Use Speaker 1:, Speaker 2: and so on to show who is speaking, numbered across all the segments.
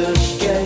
Speaker 1: the.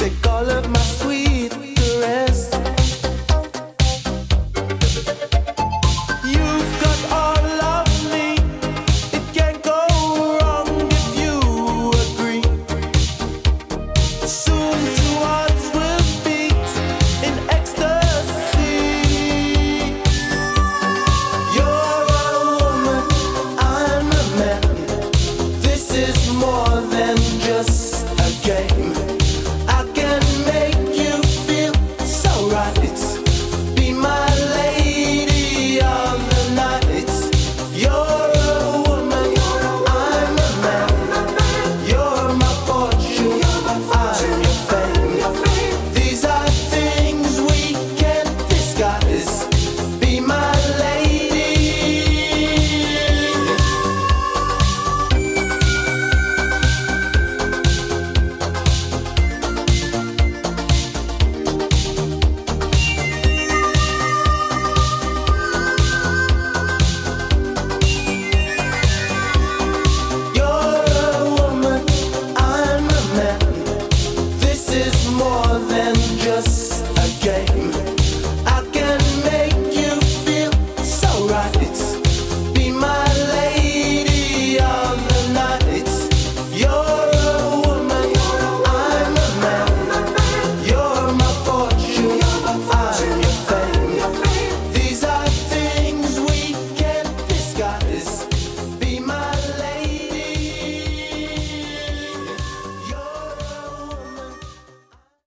Speaker 1: Take all of my sweet.